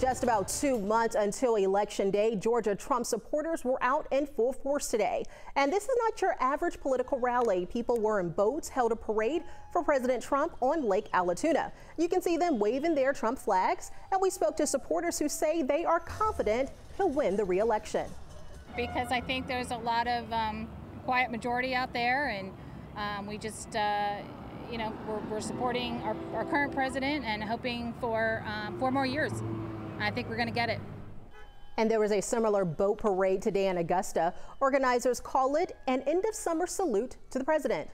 Just about two months until Election Day, Georgia Trump supporters were out in full force today. And this is not your average political rally. People were in boats, held a parade for President Trump on Lake Allatoona. You can see them waving their Trump flags. And we spoke to supporters who say they are confident he'll win the re-election. Because I think there's a lot of um, quiet majority out there, and um, we just, uh, you know, we're, we're supporting our, our, current president and hoping for um, four more years. I think we're going to get it. And there was a similar boat parade today in Augusta. Organizers call it an end of summer salute to the president.